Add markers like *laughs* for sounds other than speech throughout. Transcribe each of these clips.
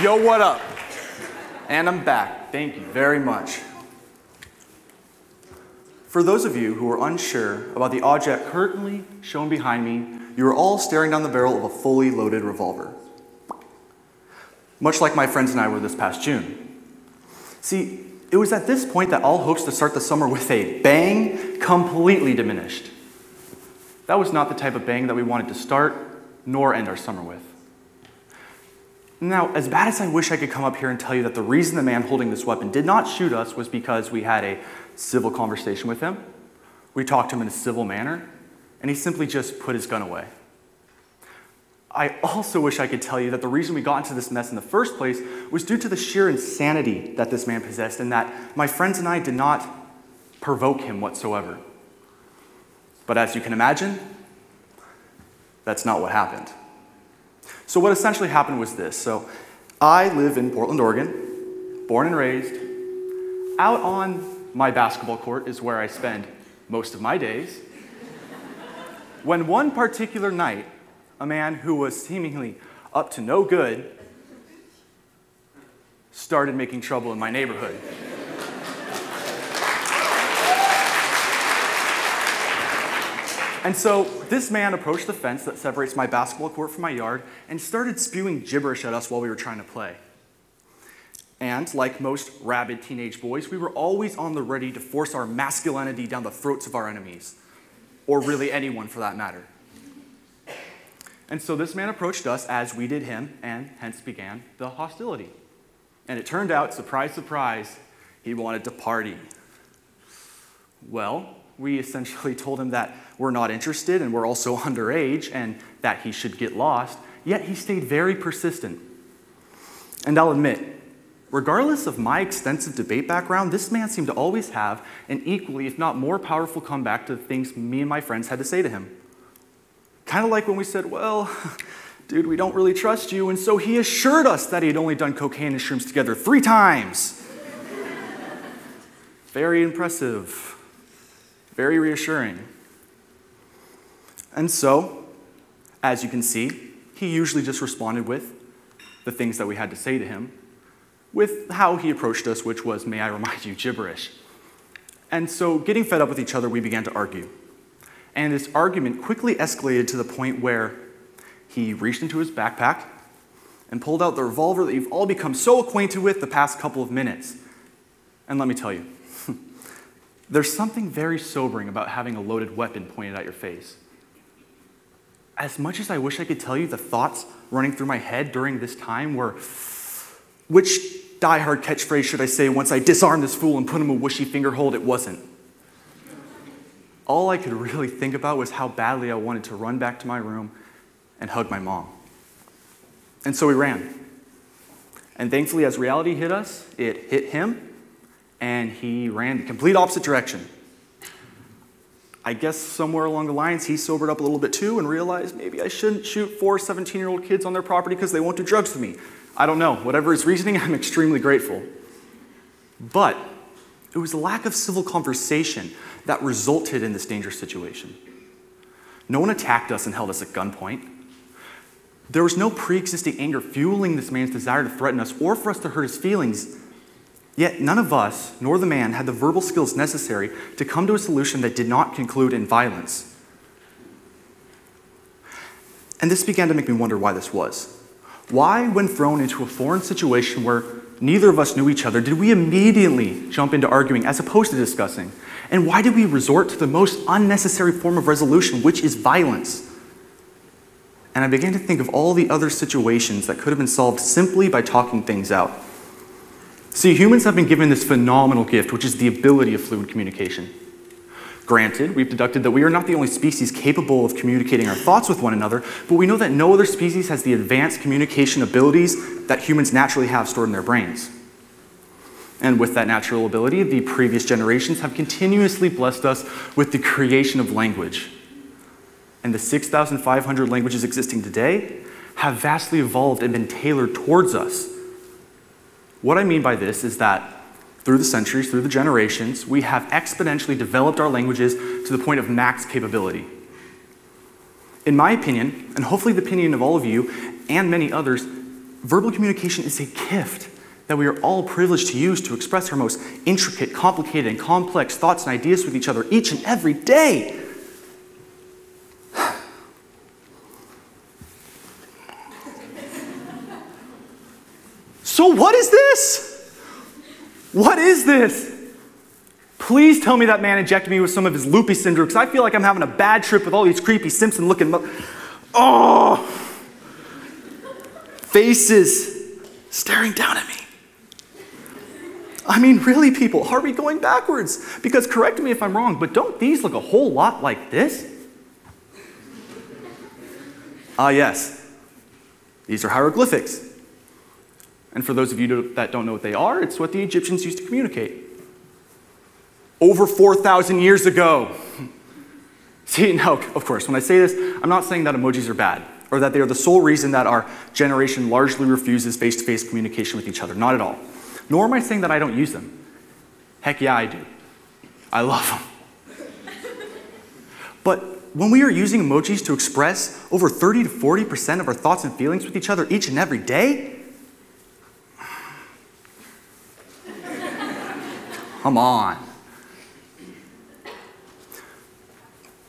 Yo, what up? And I'm back. Thank you very much. For those of you who are unsure about the object currently shown behind me, you are all staring down the barrel of a fully loaded revolver. Much like my friends and I were this past June. See, it was at this point that all hopes to start the summer with a bang completely diminished. That was not the type of bang that we wanted to start nor end our summer with. Now, as bad as I wish I could come up here and tell you that the reason the man holding this weapon did not shoot us was because we had a civil conversation with him, we talked to him in a civil manner, and he simply just put his gun away. I also wish I could tell you that the reason we got into this mess in the first place was due to the sheer insanity that this man possessed, and that my friends and I did not provoke him whatsoever. But as you can imagine, that's not what happened. So, what essentially happened was this. So, I live in Portland, Oregon, born and raised. Out on my basketball court is where I spend most of my days. when one particular night, a man who was seemingly up to no good started making trouble in my neighborhood. And so this man approached the fence that separates my basketball court from my yard and started spewing gibberish at us while we were trying to play. And like most rabid teenage boys, we were always on the ready to force our masculinity down the throats of our enemies, or really anyone for that matter. And so this man approached us as we did him, and hence began the hostility. And it turned out, surprise, surprise, he wanted to party. Well, we essentially *laughs* told him that we're not interested and we're also *laughs* underage and that he should get lost, yet he stayed very persistent. And I'll admit, regardless of my extensive debate background, this man seemed to always have an equally, if not more powerful comeback to the things me and my friends had to say to him. Kind of like when we said, well, *laughs* dude, we don't really trust you. And so he assured us that he had only done cocaine and shrooms together three times. very impressive, very reassuring. And so, as you can see, he usually just responded with the things that we had to say to him, with how he approached us, which was, may I remind you, gibberish. And so, getting fed up with each other, we began to argue. And this argument quickly escalated to the point where he reached into his backpack and pulled out the revolver that you've all become so acquainted with the past couple of minutes. And let me tell you, there's something very sobering about having a loaded weapon pointed at your face. As much as I wish I could tell you the thoughts running through my head during this time were, which die-hard catchphrase should I say once I disarm this fool and put him a wishy finger hold, it wasn't all I could really think about was how badly I wanted to run back to my room and hug my mom. And so we ran. And thankfully, as reality hit us, it hit him, and he ran the complete opposite direction. I guess somewhere along the lines, he sobered up a little bit too and realized maybe I shouldn't shoot four 17 year old kids on their property because they won't do drugs with me. I don't know. Whatever his reasoning, *laughs* I'm extremely grateful. But it was a lack of civil conversation that resulted in this dangerous situation. No one attacked us and held us at gunpoint. There was no pre existing anger fueling this man's desire to threaten us or for us to hurt his feelings. Yet none of us, nor the man, had the verbal skills necessary to come to a solution that did not conclude in violence. And this began to make me wonder why this was. Why, when thrown into a foreign situation where neither of us knew each other, did we immediately jump into arguing as opposed to discussing? And why did we resort to the most unnecessary form of resolution, which is violence? And I began to think of all the other situations that could have been solved simply by talking things out. See, humans have been given this phenomenal gift, which is the ability of fluid communication. Granted, we've deducted that we are not the only species capable of communicating our thoughts with one another, but we know that no other species has the advanced communication abilities that humans naturally have stored in their brains. And with that natural ability, the previous generations have continuously blessed us with the creation of language. And the 6,500 languages existing today have vastly evolved and been tailored towards us. What I mean by this is that through the centuries, through the generations, we have exponentially developed our languages to the point of max capability. In my opinion, and hopefully the opinion of all of you and many others, verbal communication is a gift that we are all privileged to use to express our most intricate, complicated, and complex thoughts and ideas with each other each and every day. So, what is this? What is this? Please tell me that man injected me with some of his loopy syndrome because I feel like I'm having a bad trip with all these creepy Simpson looking. Oh! Faces staring down at me. I mean, really, people, are we going backwards? Because correct me if I'm wrong, but don't these look a whole lot like this? Ah, yes. These are hieroglyphics. And for those of you that don't know what they are, it's what the Egyptians used to communicate. Over 4,000 years ago. *laughs* See, now, of course, when I say this, I'm not saying that emojis are bad or that they are the sole reason that our generation largely refuses face to face communication with each other. Not at all. Nor am I saying that I don't use them. Heck yeah, I do. I love them. *laughs* but when we are using emojis to express over 30 to 40% of our thoughts and feelings with each other each and every day, Come on.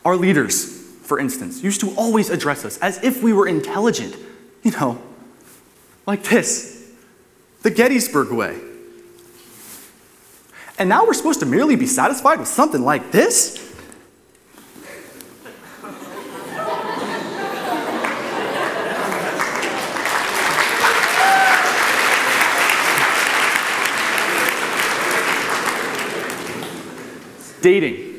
Our leaders, for instance, used to always address us as if we were intelligent, you know, like this the Gettysburg way. And now we're supposed to merely be satisfied with something like this? Dating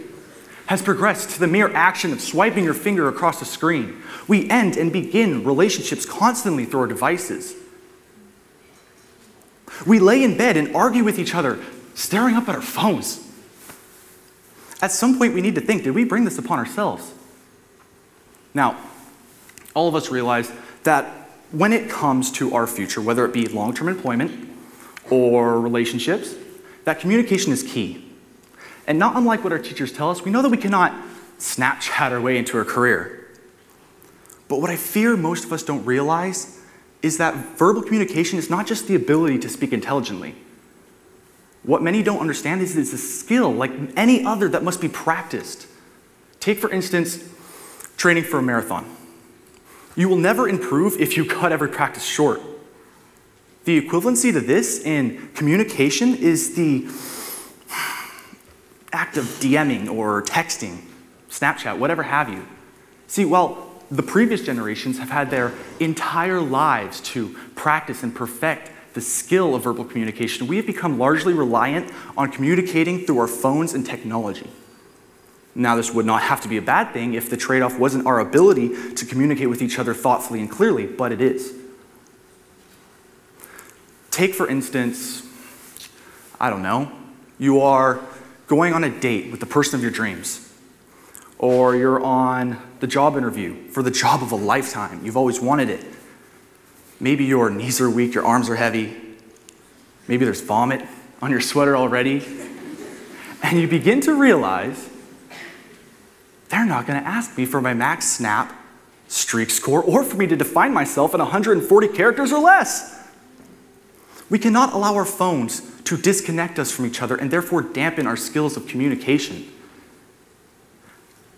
has progressed to the mere action of swiping your finger across a screen. We end and begin relationships constantly through our devices. We lay in bed and argue with each other, staring up at our phones. At some point, we need to think did we bring this upon ourselves? Now, all of us realize that when it comes to our future, whether it be long term employment or relationships, that communication is key. And not unlike what our teachers tell us, we know that we cannot Snapchat our way into a career. But what I fear most of us don't realize is that verbal communication is not just the ability to speak intelligently. What many don't understand is it's a skill like any other that must be practiced. Take, for instance, training for a marathon. You will never improve if you cut every practice short. The equivalency to this in communication is the act of DMing or texting, Snapchat, whatever have you. See, well, the previous generations have had their entire lives to practice and perfect the skill of verbal communication. We have become largely reliant on communicating through our phones and technology. Now, this would not have to be a bad thing if the trade off wasn't our ability to communicate with each other thoughtfully and clearly, but it is. Take, for instance, I don't know, you are going on a date with the person of your dreams, or you're on the job interview for the job of a lifetime. You've always wanted it. Maybe your knees are weak, your arms are heavy. Maybe there's vomit on your sweater already. And you begin to realize they're not going to ask me for my max snap, streak score, or for me to define myself in 140 characters or less. We cannot allow our phones to disconnect us from each other and therefore dampen our skills of communication.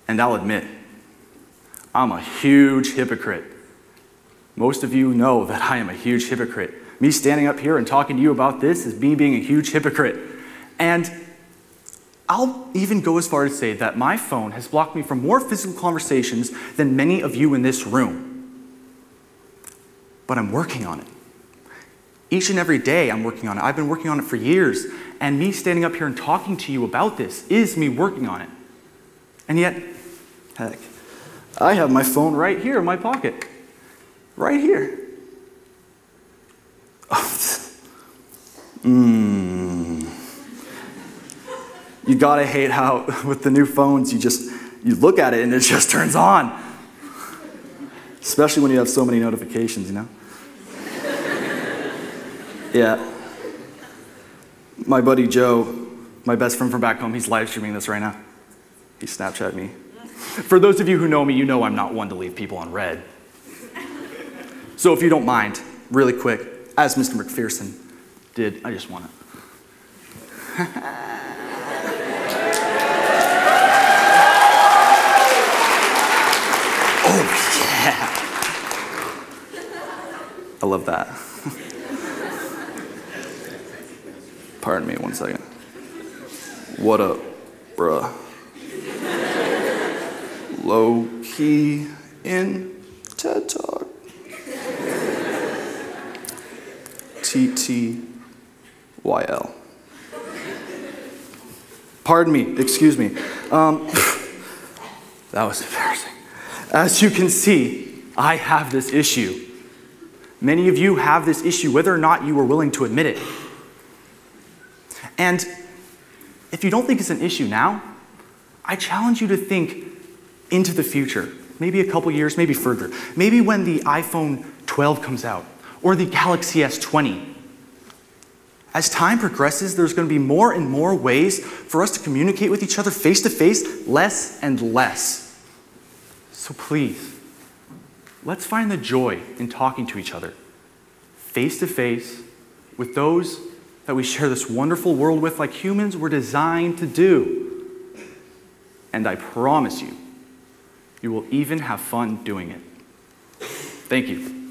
And I'll admit, I'm a huge hypocrite. Most of you know that I am a huge hypocrite. Me standing up here and talking to you about this is me being a huge hypocrite. And I'll even go as far as to say that my phone has blocked me from more physical conversations than many of you in this room. But I'm working on it. Each and every day, I'm working on it. I've been working on it for years. And me standing up here and talking to you about this is me working on it. And yet, heck, I have my phone right here in my pocket. Right here. Mmm. *laughs* You gotta hate how *laughs* with the new phones you just you look at it and it just turns on. Especially when you have so many notifications, you know? Yeah. My buddy Joe, my best friend from back home, he's live streaming this right now. He Snapchat me. For those of you who know me, you know I'm not one to leave people on read. So if you don't mind, really quick, as Mr. McPherson did. I just want to. *laughs* oh, yeah. I love that. Pardon me one second. What up, bruh? Low key in TED Talk. TTYL. Pardon me, excuse me. Um, *laughs* that was embarrassing. As you can see, I have this issue. Many of you have this issue, whether or not you are willing to admit it. And if you don't think it's an issue now, I challenge you to think into the future, maybe a couple years, maybe further. Maybe when the iPhone 12 comes out or the Galaxy S20. As time progresses, there's going to be more and more ways for us to communicate with each other face to face, less and less. So please, let's find the joy in talking to each other face to face with those that we share this wonderful world with, like humans were designed to do. And I promise you, you will even have fun doing it. Thank you.